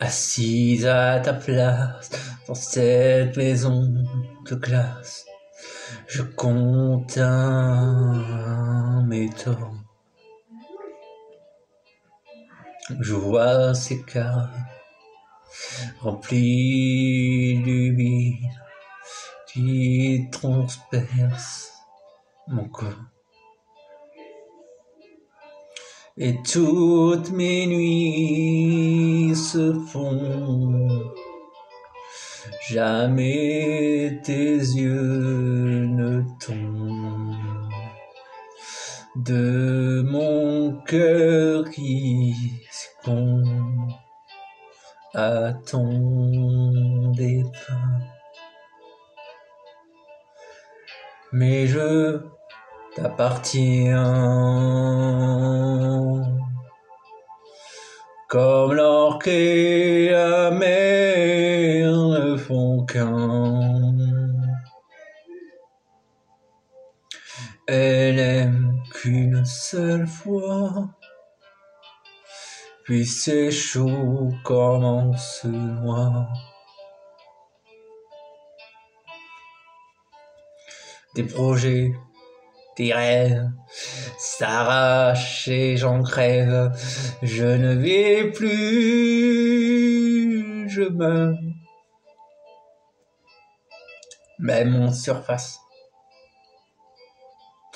Assise à ta place dans cette maison de glace, je compte un métaux. Je vois ces cartes remplies d'humide qui transperce mon corps. Et toutes mes nuits se font. Jamais tes yeux ne tombent de mon cœur qui à ton départ. Mais je t'appartiens comme l'orque et la mer ne font qu'un. Elle aime qu'une seule fois puis c'est chaud comme on se noie. Des projets, des rêves s'arrachent et j'en crève. Je ne vais plus, je meurs. Même en surface,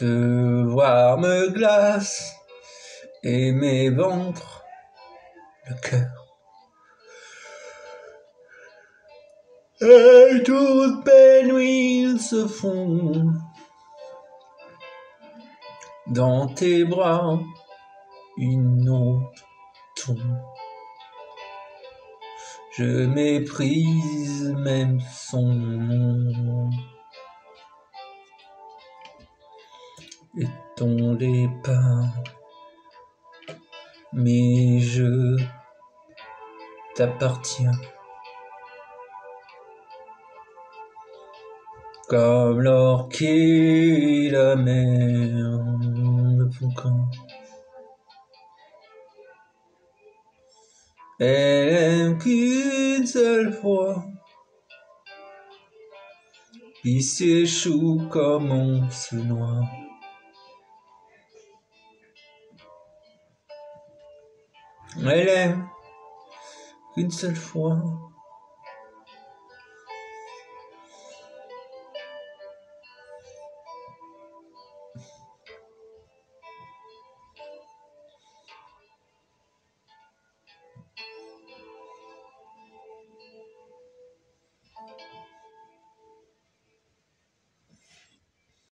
de voir me glace et mes ventres le. Et toutes mes nuits se font dans tes bras, une autre tombe. Je méprise même son nom. Et ton départ mais je t'appartiens. Comme l'or qui la mer font qu'un. Elle aime qu'une seule fois. Il s'échoue comme on se noie. Elle aime qu'une seule fois.